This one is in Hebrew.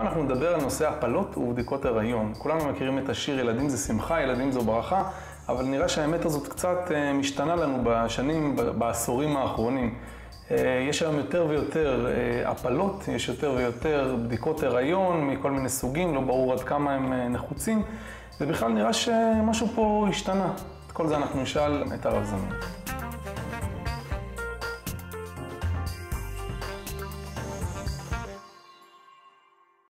אנחנו נדבר על נושא הפלות ובדיקות הריון. כולנו מכירים את השיר ילדים זה שמחה, ילדים זו ברכה, אבל נראה שהאמת הזאת קצת אה, משתנה לנו בשנים, בעשורים האחרונים. אה, יש היום יותר ויותר אה, הפלות, יש יותר ויותר בדיקות הריון מכל מיני סוגים, לא ברור עד כמה הם נחוצים, ובכלל נראה שמשהו פה השתנה. את כל זה אנחנו נשאל את הרב זמיר.